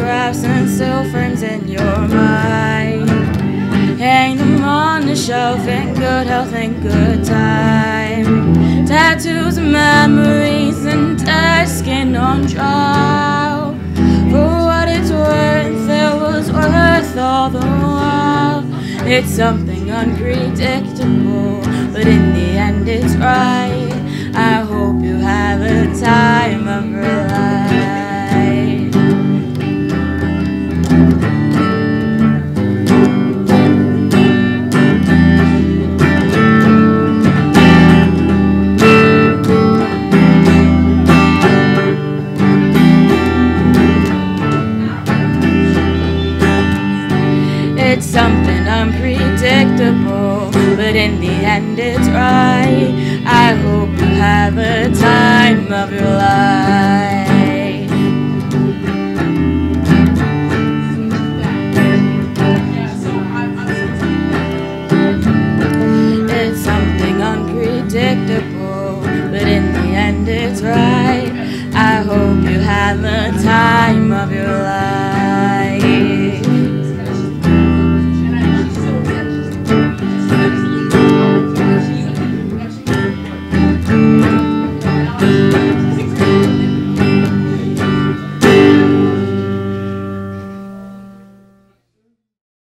Photographs and still frames in your mind. Hang them on the shelf in good health and good time. Tattoos and memories and dead skin on trial. For what it's worth, it was worth all the while. It's something unpredictable, but in the end it's right. I hope you It's something unpredictable, but in the end it's right. I hope you have a time of your life. It's something unpredictable, but in the end it's right. I hope you have the time of your life.